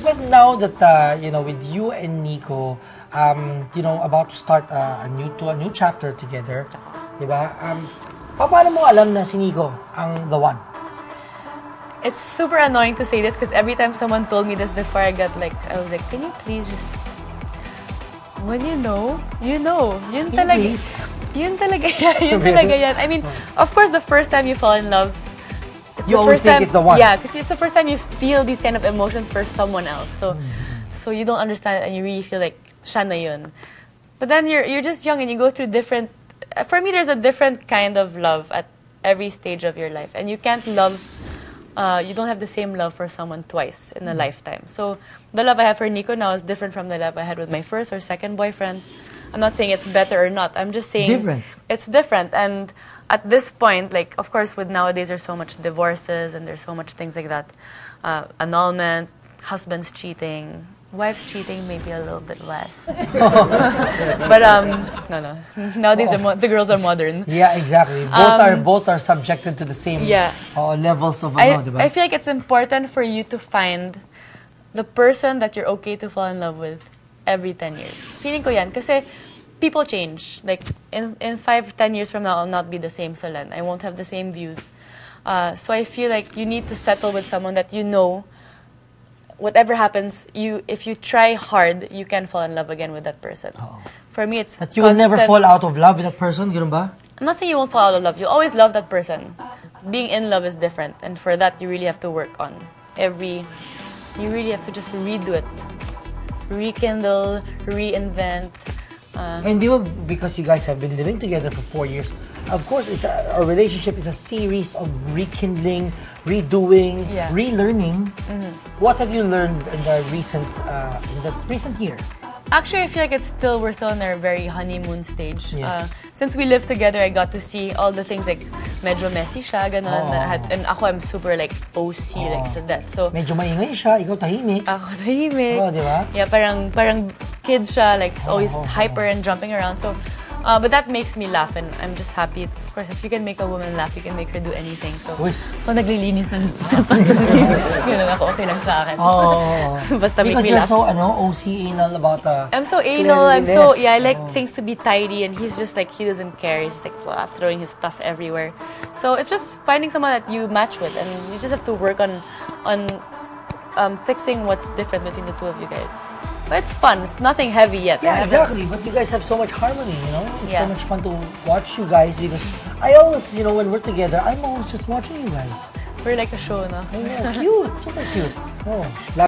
But now that uh, you know, with you and Nico, um, you know, about to start uh, a new to a new chapter together, di ba? Um, paano mo alam na si Nico ang the one? It's super annoying to say this because every time someone told me this before I got like, I was like, can you please just. When you know, you know. Yun talaga. Yun talaga yan. Yun talaga yan. I mean, of course, the first time you fall in love, it's You the always first think time. it's the one. Yeah, because it's the first time you feel these kind of emotions for someone else. So, so you don't understand it and you really feel like siya na yun. But then you're you're just young and you go through different. For me, there's a different kind of love at every stage of your life, and you can't love. Uh, you don't have the same love for someone twice in a lifetime. So the love I have for Nico now is different from the love I had with my first or second boyfriend. I'm not saying it's better or not. I'm just saying Different. it's different. And at this point, like of course, with nowadays there's so much divorces and there's so much things like that, uh, annulment, husbands cheating, wives cheating, maybe a little bit less. but um, no, no. Nowadays the girls are modern. Yeah, exactly. Both are both are subjected to the same Um, Yeah. uh, levels of I, ano, di ba? I feel like it's important for you to find the person that you're okay to fall in love with every 10 years. Feeling ko yan. Kasi people change. Like, in, in 5, 10 years from now, I'll not be the same Solenn. I won't have the same views. Uh, so I feel like you need to settle with someone that you know whatever happens, you if you try hard, you can fall in love again with that person. For me, it's That you will never fall out of love with that person, ganun ba? I'm not saying you won't fall out of love. You always love that person. Being in love is different, and for that you really have to work on every. You really have to just redo it, rekindle, reinvent. Uh, And because you guys have been living together for four years, of course, it's a, our relationship is a series of rekindling, redoing, Yeah. relearning. What have you learned in the recent, uh, in the recent year? Actually, I feel like it's still we're still in our very honeymoon stage. Yes. Uh, since we lived together, I got to see all the things like medyo messy siya, ganun. Had- and ako, I'm super like OC like Oo. to that. So Medyo maingay siya, ikaw tahimik. ako tahimik. Oo, di ba? Yeah, parang parang kid siya, like he's always oo, hyper and jumping around. So, uh, but that makes me laugh and I'm just happy. Of course, if you can make a woman laugh, you can make her do anything. So, Uy. kung naglilinis ng sapatos, ganun ako, okay lang sa akin. Oo. Basta make Because me you're laugh. so, ano, OC anal about uh, I'm so anal. I'm so yeah. I like Oo. things to be tidy, and he's just like he doesn't care. He's just like blah, throwing his stuff everywhere. So it's just finding someone that you match with, and you just have to work on on um, fixing what's different between the two of you guys. But it's fun. It's nothing heavy yet. I Yeah, exactly. But you guys have so much harmony, you know? It's so much fun to watch you guys because I always, you know, when we're together, I'm always just watching you guys. We're like a show, now. I know, cute, super cute. Oh,